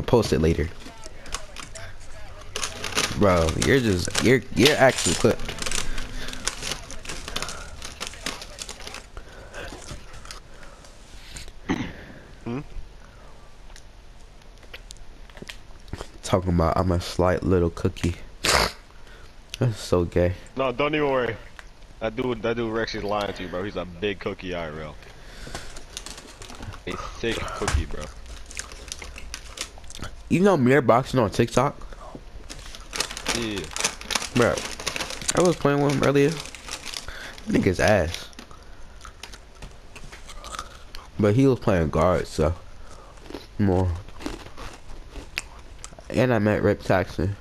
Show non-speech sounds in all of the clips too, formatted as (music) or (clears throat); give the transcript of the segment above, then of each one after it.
I'll post it later. Bro, you're just you're you're actually clipped. Hmm? Talking about I'm a slight little cookie. That's so gay. No, don't even worry. That dude, that dude Rex is lying to you, bro. He's a big cookie IRL. A thick cookie, bro. You know mirror boxing on TikTok? Yeah. Bro, I was playing with him earlier. Nigga's ass. But he was playing guard, so more. And I met Rip Taxon.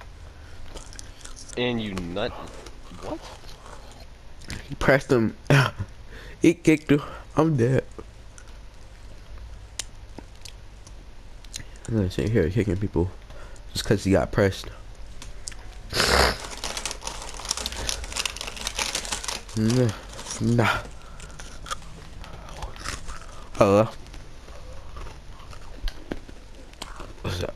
And you nut. What? He pressed him. (laughs) he kicked him. I'm dead. I'm gonna sit here kicking people just because he got pressed. Nah. Hello. What's up?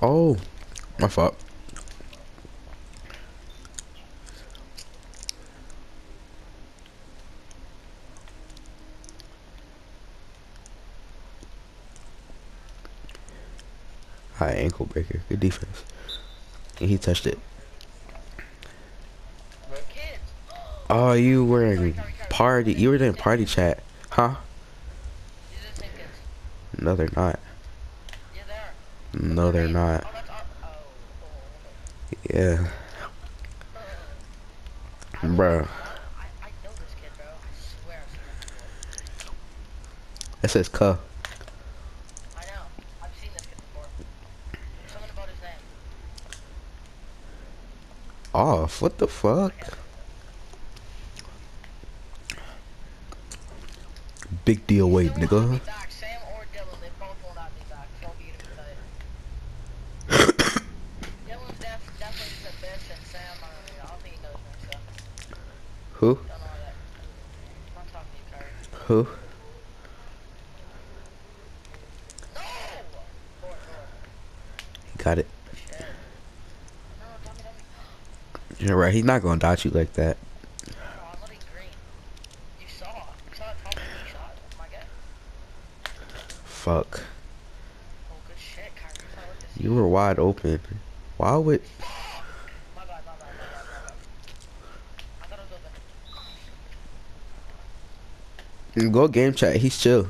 Oh, my fault. Breaker. Good defense. And he touched it. Oh, you were in party. You were in party chat, huh? No, they're not. No, they're not. Yeah, bro. That says "cuh." Off. What the fuck? Big deal, wait, nigga. (coughs) Who? Who? Got it. You're right. He's not gonna dot you like that. Fuck. You were wide open. Why would? Go game chat. He's chill.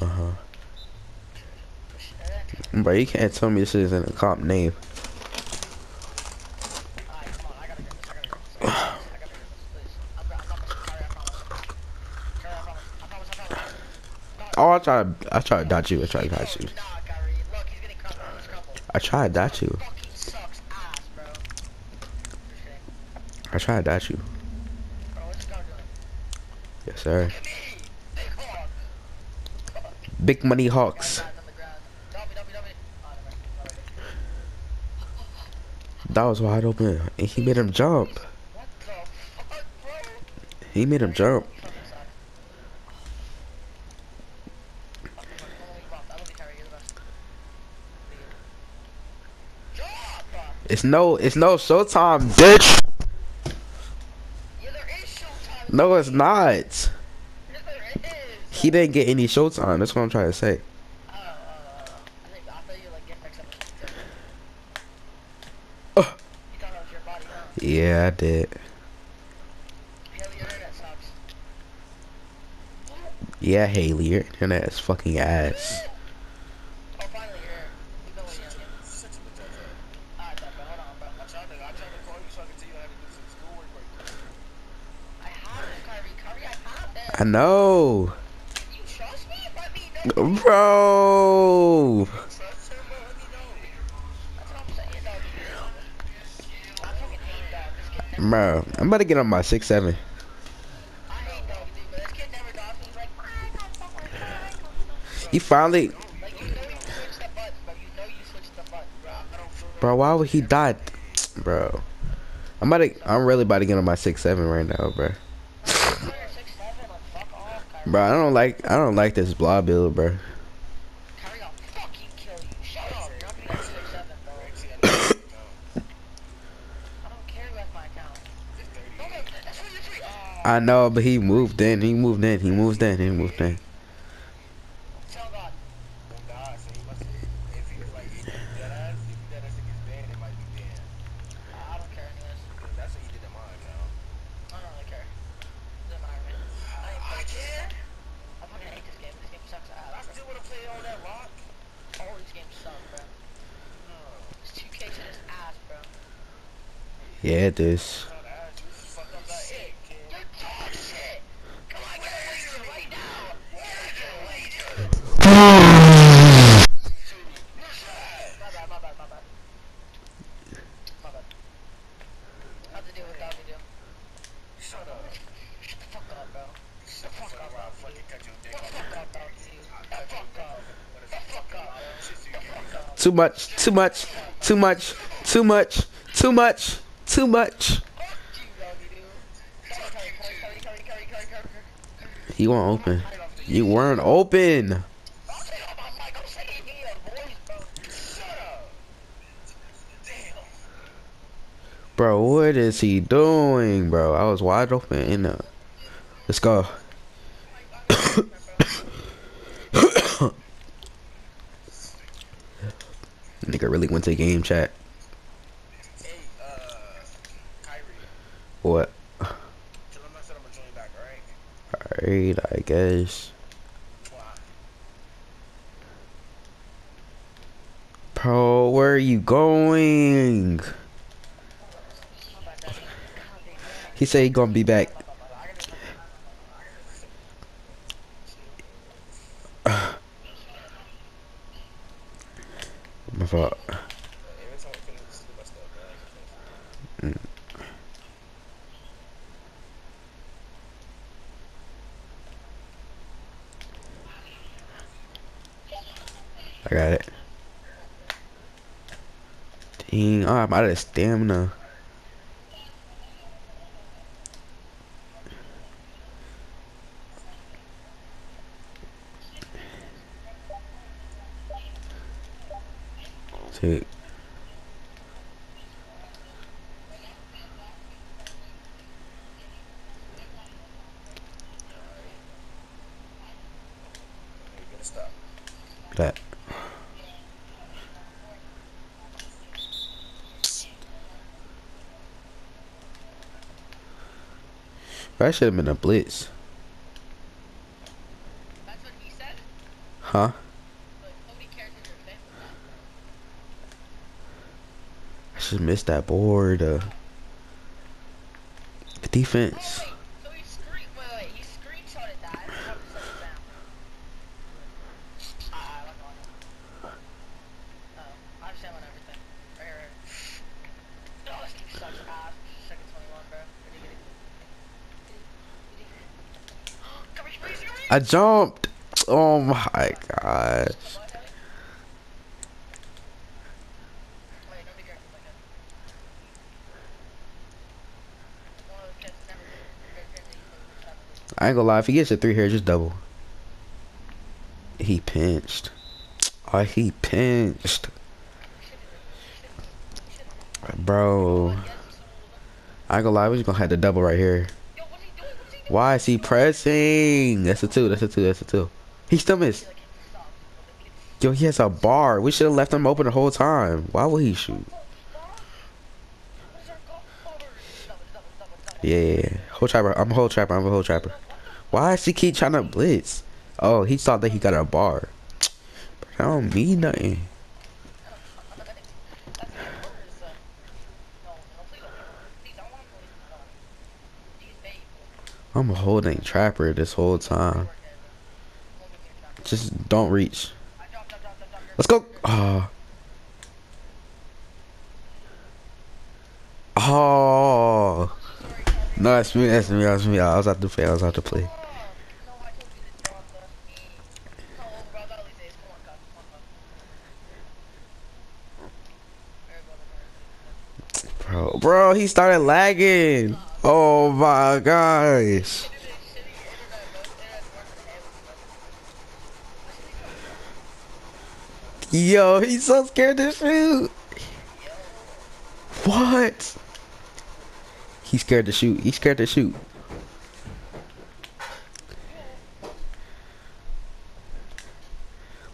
Uh huh. Bro, you can't tell me this isn't a comp name. (sighs) Oh, I tried. I tried to dodge you. I tried to dodge you. I tried to dodge you. I tried to dodge you. Yes, sir. Big money hawks. That was wide open, and he made him jump. He made him jump. It's no, it's no showtime, bitch. No, it's not. He didn't get any showtime. That's what I'm trying to say. Yeah, I did. Yeah, Haley, your internet is fucking ass. I know. Bro. Bro, I'm about to get on my six seven. He finally, bro. Why would he die, (tsk) bro? I'm about to. I'm really about to get on my six seven right now, bro. like, you're 6'7", like, fuck off, Kyrie. Bro, I don't like. I don't like this blah build, bro. Kyrie, I'll fucking kill you. Shut up. You're not gonna get 6'7", bro. I don't care who has my account. Don't get, that's what you're free. Oh, I know, but he moved in. He moved in. He moved in. He moved in. tell God. I too much, too much, too much, too much, too much, too much. You won't open. You weren't open. Bro, what is he doing, bro? I was wide open in the. Let's go. went to game chat. Hey, uh, Kyrie. What? Back, all right? Alright, I guess. Pro, Bro, where are you going? He said he gonna be back. Out of stamina. Take. That should have been a blitz. Huh? I should miss that board. Uh, the defense. I jumped. Oh my gosh. I ain't gonna lie. If he gets a three here, just double. He pinched. Oh, he pinched. Bro. I ain't gonna lie. We're just gonna have the double right here. Why is he pressing? That's a two. That's a two. That's a two. He still missed. Yo, he has a bar. We should have left him open the whole time. Why would he shoot? Yeah, whole trapper. I'm a whole trapper. I'm a whole trapper. Why does he keep trying to blitz? Oh, he thought that he got a bar. I don't mean nothing. I'm holding Trapper this whole time. Just don't reach. Let's go. Oh. Oh. No, that's me. That's me. That's me. I was out to play. I was out to play. Bro, bro, he started lagging. Oh my guys. Yo, he's so scared to shoot. What? He's scared to shoot. He's scared to shoot.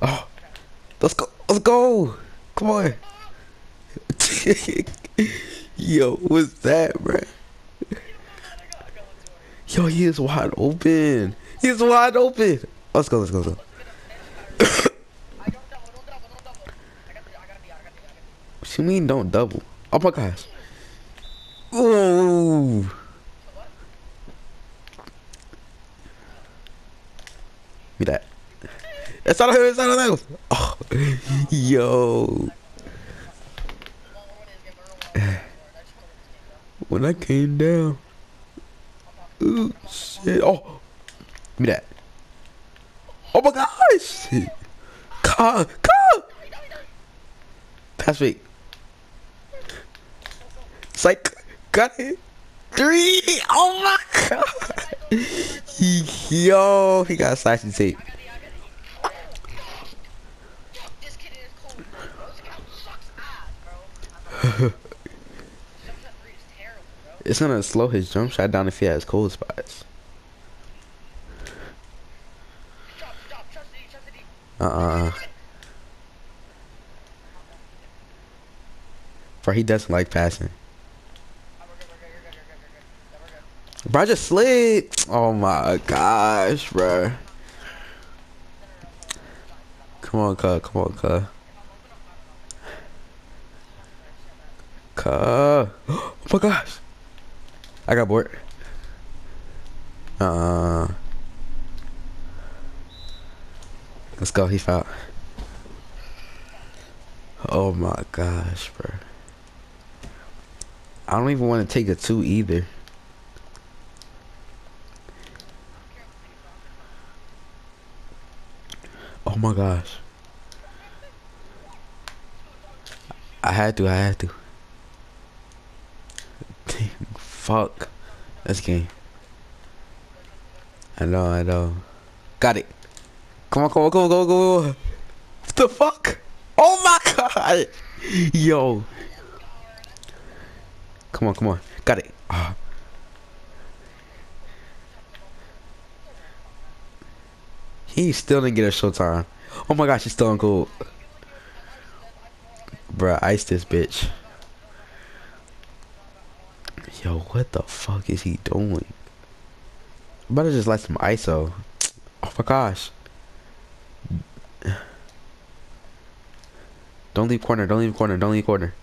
Oh, let's go. Let's go. Come on. (laughs) Yo, what's that, bro? Yo, he is wide open. He's wide open. Oh, let's go. Let's go. Let's go. (coughs) What you mean don't double? Oh my gosh. Ooh. Me that. It's not a hood, it's not a hood. Oh, yo. (sighs) When I came down. Oh. Me that. Oh my gosh. Car, car. Pass fake. Psych. Got it. Three. Oh my god. Yo, he got slashy tape. (laughs) It's gonna slow his jump shot down if he has cold spots. Drop, drop, trust the D, trust the D. Uh uh. For he doesn't like passing. Oh, we're good, we're good, you're good, you're good, you're good. Yeah, we're good. Bro, I just slid. Oh my gosh, bro. Come on, cuz. Come on, cuz. Cuz. (gasps) Oh my gosh. I got bored. Uh. Let's go. He fouled. Oh my gosh, bro. I don't even want to take a two either. Oh my gosh. I had to, I had to. Damn, (laughs) fuck. That's game. I know, I know. Got it. Come on, come on, come on, come on, come on. What the fuck? Oh my god. Yo. Come on, come on. Got it. Ah. He still didn't get a showtime. Oh my gosh, he's still on gold. Bruh, ice this bitch. Yo, what the fuck is he doing? About to just let some ISO. Oh my gosh. (sighs) Don't leave corner, don't leave corner, don't leave corner.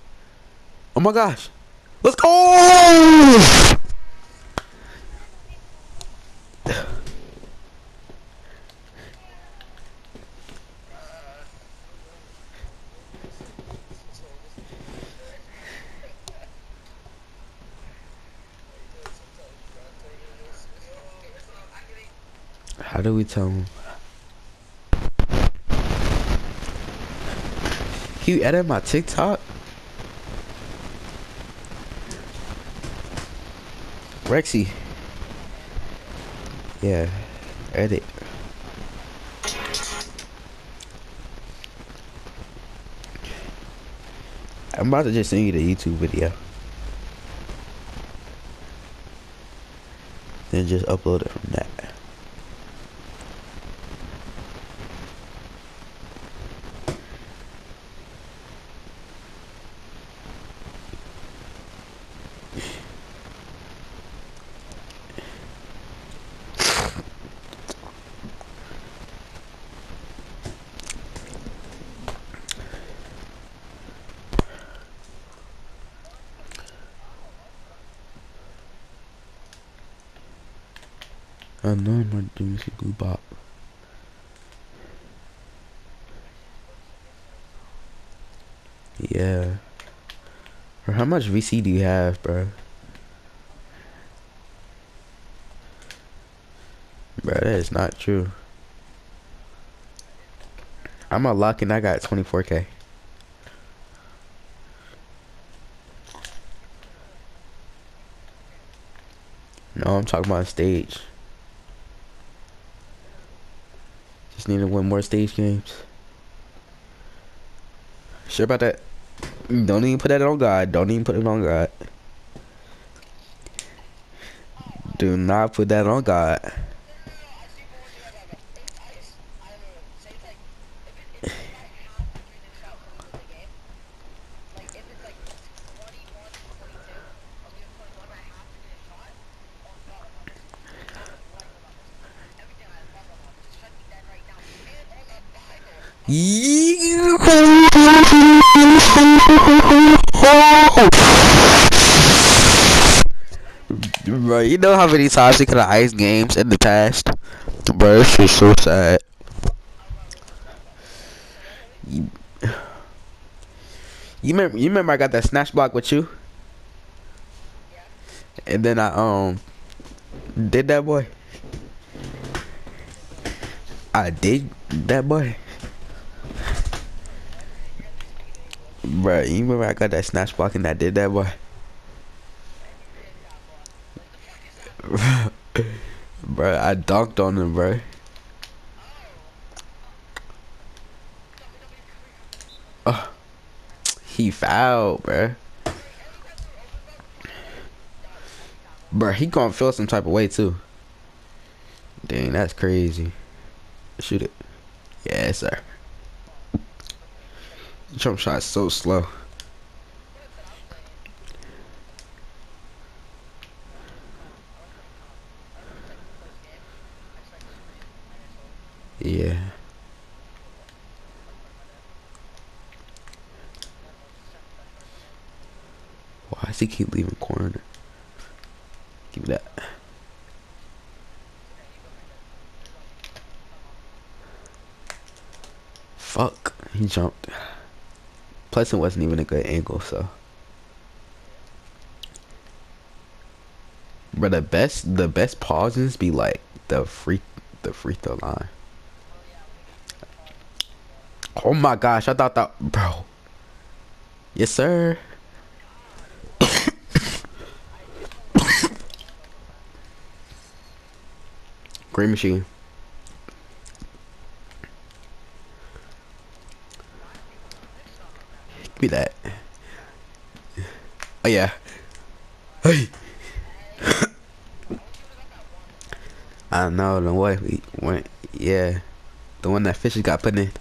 Oh my gosh. Let's go! (sighs) How do we tell him? You edit my TikTok? Rexy. Yeah, edit. I'm about to just send you the YouTube video. Then just upload it from that. I know I'm not doing some blue bop. Yeah. How much VC do you have, bro? Bro, that is not true. I'm a lock and I got 24k. No, I'm talking about stage. Just need to win more stage games. Sure about that? Don't even put that on God. Don't even put it on God. Do not put that on God. Know how many times we could have iced games in the past? Bro, this is so sad. You, you remember? You remember I got that snatch block with you, and then I um did that boy. I did that boy. Bro, you remember I got that snatch block and I did that boy. (laughs) bro, I dunked on him, bro. Oh, he fouled, bro. Bro, he gonna feel some type of way too. Dang, that's crazy. Shoot it. Yes, sir. Jump shot so slow. Yeah. Why does he keep leaving corner? Give me that. Fuck. He jumped. Plus it wasn't even a good angle, so. But the best the best pauses be like the free the free throw line. Oh my gosh, I thought that bro. Yes sir. Green machine. Give me that. Oh yeah. Hey. I know the way we went. Yeah, the one that fishes got put in.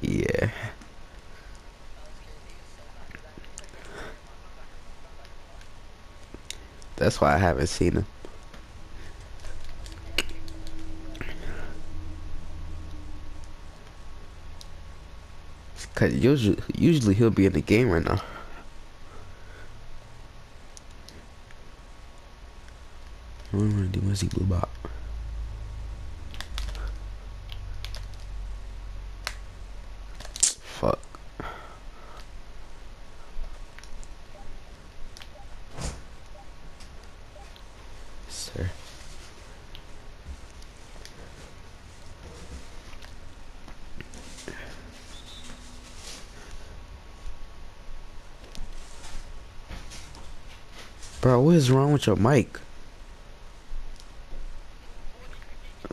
Yeah. That's why I haven't seen him. Cause usually, usually he'll be in the game right now. I don't want to do Muzzy Blue Bop. Fuck. Sir. Bro, what is wrong with your mic?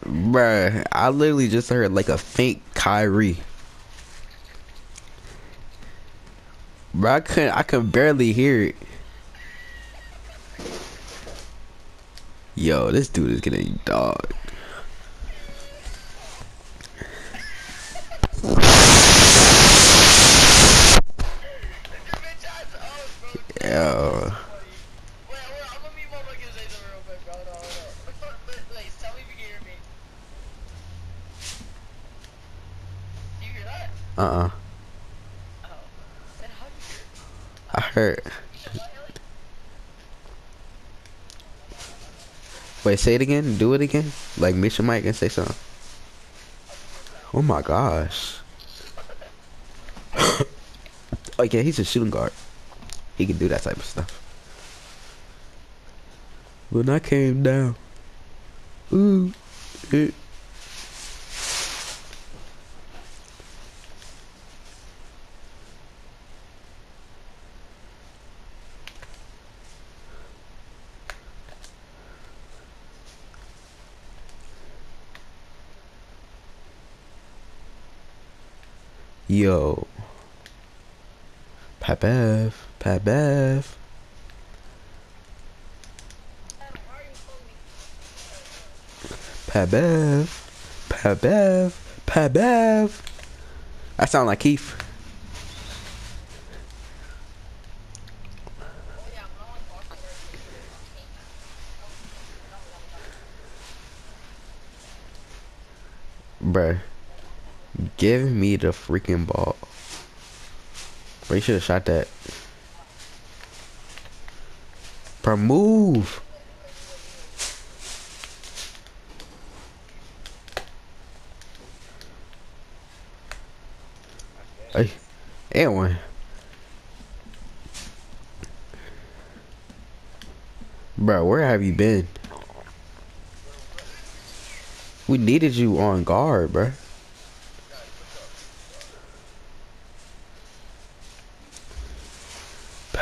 Bruh, I literally just heard like a faint Kyrie. Bro, I couldn't, I could barely hear it. Yo, this dude is getting dog. Yo. Wait, wait, I'm gonna mute my mic and say something real quick, bro. Hold on, hold on. Wait, wait, tell me if you can hear me. Do you hear that? Uh-uh. Oh. I Ellie? Wait, say it again. Do it again. Like, mute your mic and say something. Oh my gosh. (coughs) oh yeah, he's a shooting guard. He can do that type of stuff. When I came down. Ooh. It, Yo. Pat Bev. Pat Bev. Pat Bev. Pat Bev. Pat Bev. That sound like Keith. Bruh. Give me the freaking ball. Bro, you should have shot that. Bro, move. Hey, and one. Bro, where have you been? We needed you on guard, bro.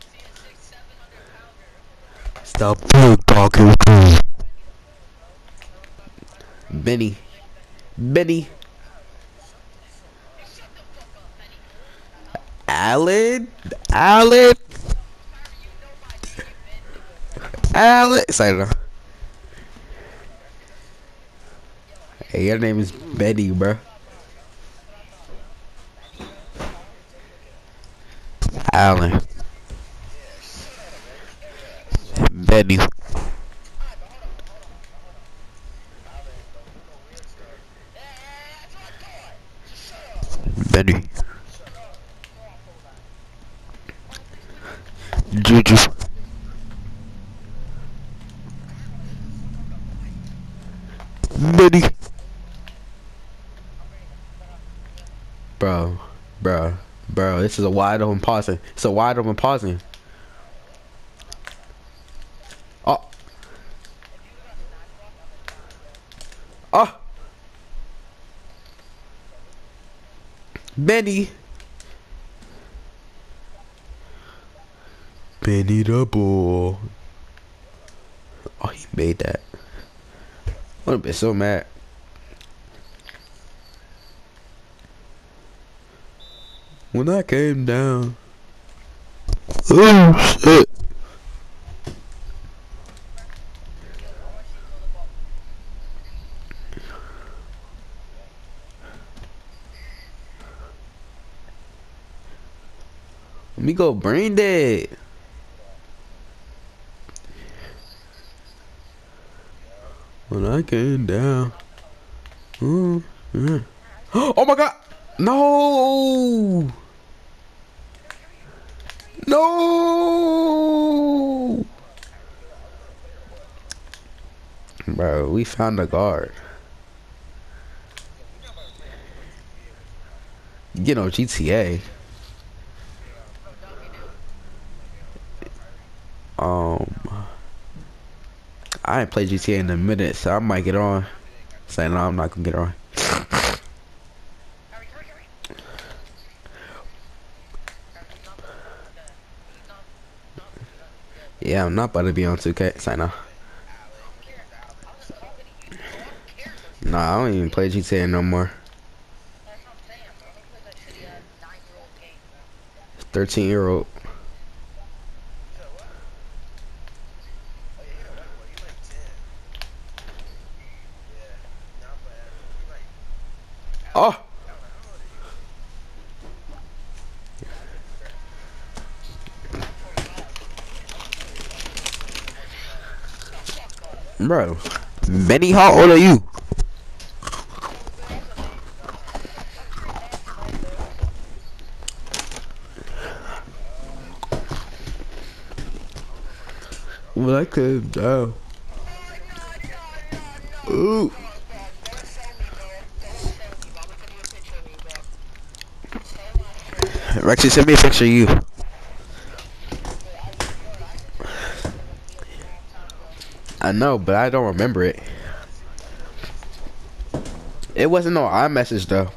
See a six, 700 pounder. Stop talking to Benny. Benny. Shut the fuck. Alan. Alan. Harry, you know my name, man. Alan. Say it. Hey, your name is Benny, bro. Alan. Benny. Benny. Juju. Benny. Bro, bro, bro, this is a wide open pausing. It's a wide open pausing. Oh. Oh. Benny. Benny the bull. Oh, he made that. I would have been so mad. When I came down. Oh shit. Let me go brain dead. When I came down. Mm, yeah. (gasps) Oh my god! No! No! Bro, we found a guard. You know, GTA. Um, I ain't played GTA in a minute, so I might get on. Saying no, I'm not gonna get on. Harry, Harry, Harry. Harry, he's not- he's not- Yeah, I'm not about to be on 2K. Say no. I don't care. I was talking to you. I don't care. That's Nah, I don't even play GTA no more. what I'm saying, bro. Don't play that shitty ass nine-year-old game, bro. 13 year old. Oh! Bro, Benny, how old are you? When I could down. Ooh. Rexy, send me a picture of you. I know, but I don't remember it. It wasn't no iMessage though.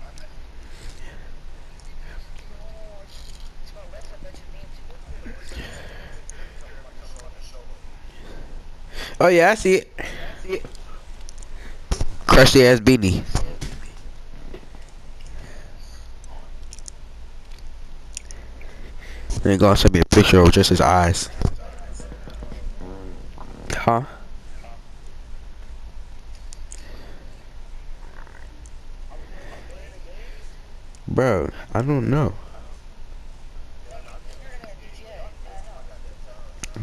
Oh yeah, I see it. Crusty ass beanie. Then gonna send me a picture of just his eyes. Huh? Bro, I don't know.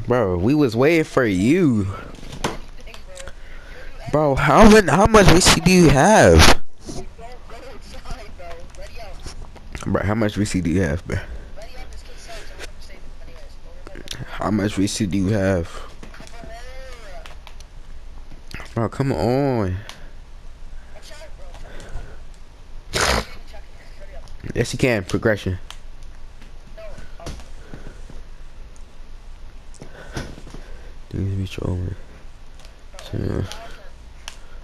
Bro, we was waiting for you. Bro, how many, how much VC do you have? Bro, how much VC do you have, bro? How much VC do you have? Bro, come on. Yes, you can. Progression. Things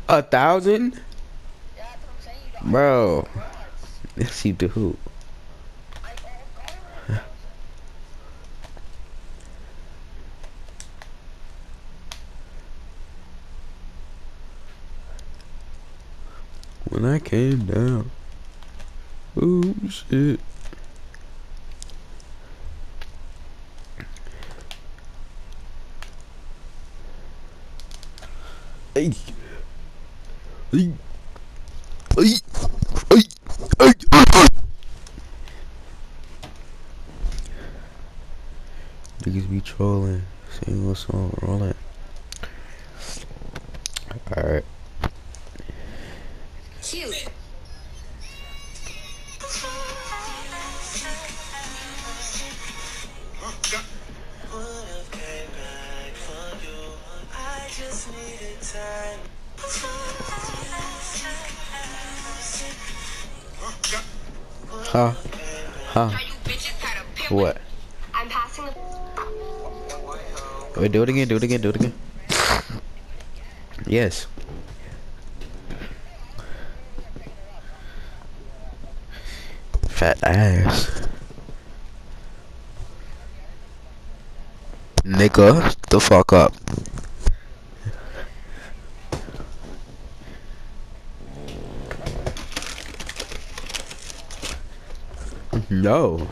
A thousand? Bro. Yes, you do. When I came down. Oh shit. Hey. Hey. Hey. Hey. Hey. Hey. Niggas be trolling. Seeing what's on rolling. Alright. Do it again, do it again, do it again. Yes. Fat ass. Nigga, the fuck up. No.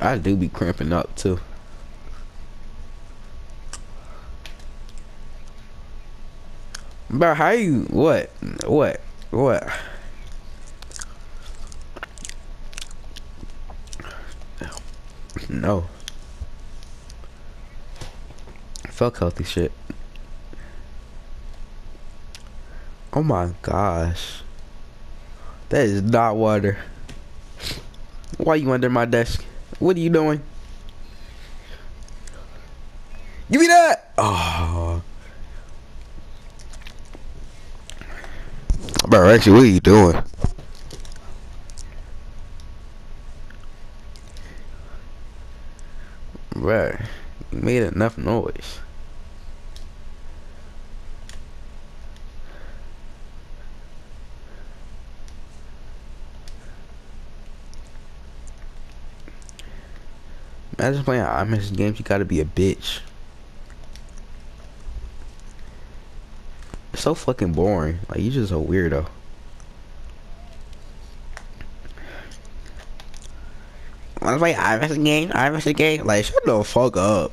I do be cramping up too. Bro, how you what? What? What? No. Fuck healthy shit. Oh my gosh. That is not water. Why you under my desk? What are you doing? Give me that! Oh. Bro, actually, what are you doing? Bro, you made enough noise. Imagine playing iMessage games, you gotta be a bitch. It's so fucking boring. Like, you just a weirdo. Wanna play iMessage game? iMessage game? Like, shut the fuck up.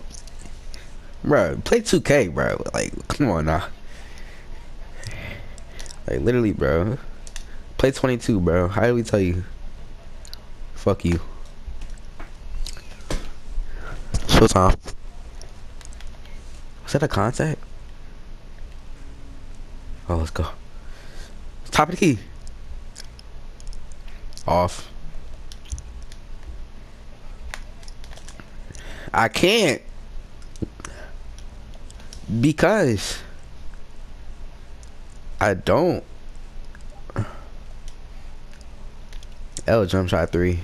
Bro, play 2K, bro. Like, come on now. Like, literally, bro. Play 22, bro. How do we tell you? Fuck you. Shows off. Is that a contact? Oh, let's go. Top of the key. Off. I can't. Because. I don't. L jump shot three.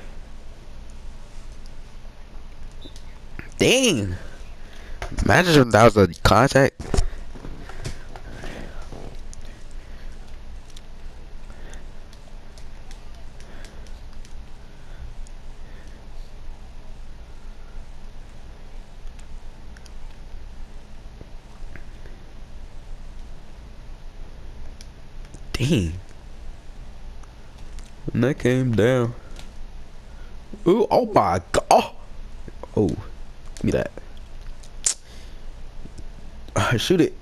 Dang. Imagine if that was a contact. Dang. And that came down. Ooh, oh my god. Oh, oh. Give me that. (sighs) Shoot it.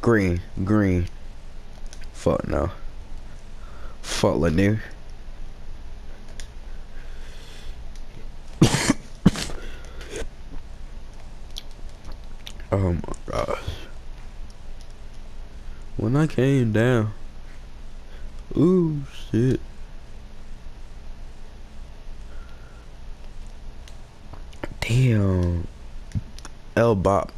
Green, green. Fuck no. Fuck Lanier. (coughs) oh my gosh. When I came down. Ooh, shit. L Bop.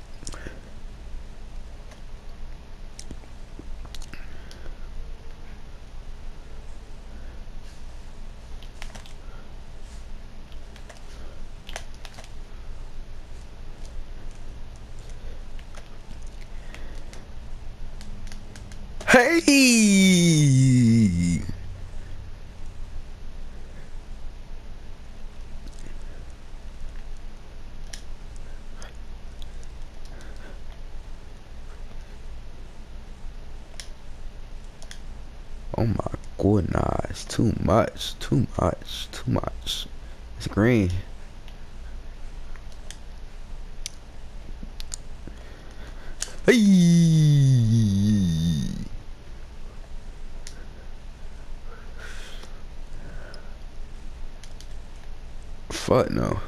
Hey! Oh my goodness, too much, too much, too much. It's green. Hey! Fuck no.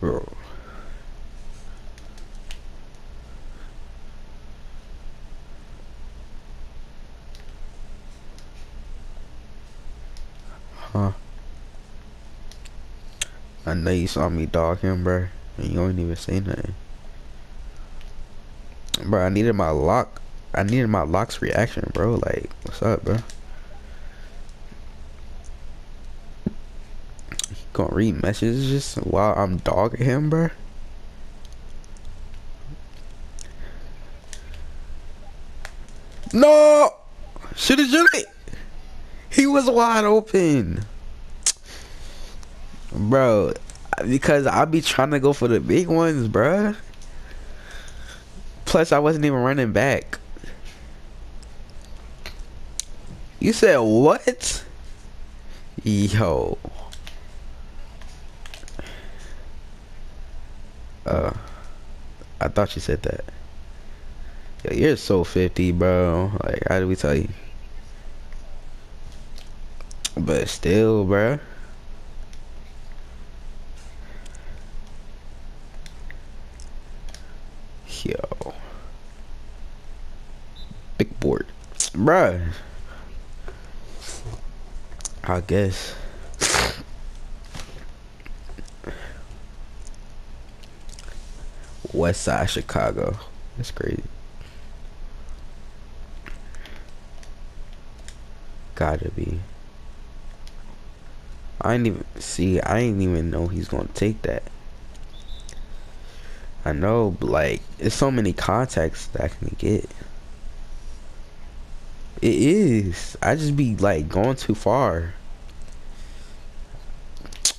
Bro. Huh. Know you saw me dog him, bro. And you don't even say nothing. Bro, I needed my lock. I needed my lock's reaction, bro. Like, what's up, bro? He gonna read messages while I'm dogging him, bro? No! Shoulda, shoulda. He was wide open. Bro, because I be trying to go for the big ones, bruh. Plus, I wasn't even running back. You said what? Yo. Uh, I thought you said that. Yo, you're so 50, bro. Like, how do we tell you? But still, bruh. Yo. Big board. Bruh. I guess. West side Chicago. That's crazy. Gotta be. I didn't even see. I didn't even know he's gonna take that. I know, but like, it's so many contacts that I can get. It is. I just be like going too far.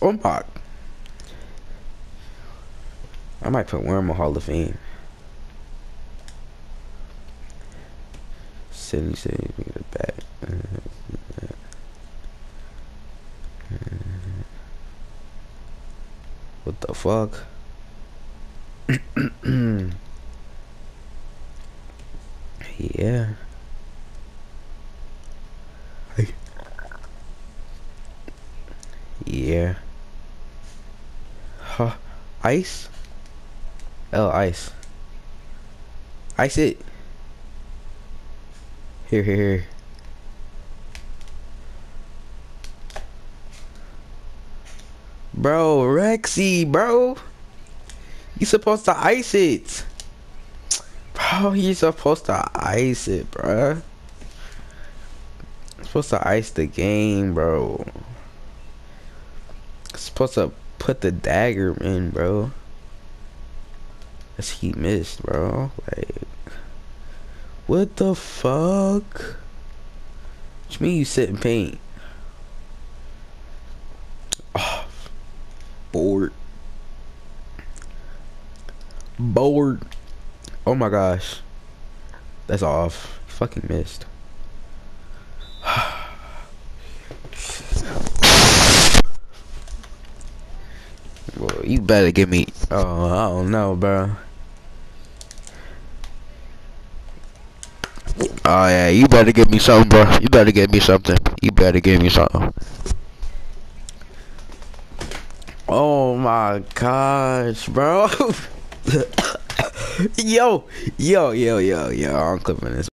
Oh my. I might put Worm in Hall of Fame. Bring it back. What the fuck? (clears throat) yeah. Yeah. Huh. Ice? Oh, ice. Ice it. Here, here, here. Bro, Rexy, bro. You supposed to ice it. Bro, you supposed to ice it, bro. Supposed to ice the game, bro. Supposed to put the dagger in, bro. As he missed, bro. Like, what the fuck? Which you mean you sit in paint? Oh, board. Board. Oh my gosh. That's off. Fucking missed. Well, you better give me. Oh, I don't know, bro. Oh yeah, you better give me something, bro. You better give me something. You better give me something. Oh my gosh, bro. yo, (laughs) yo, yo, yo, yo. I'm clipping this.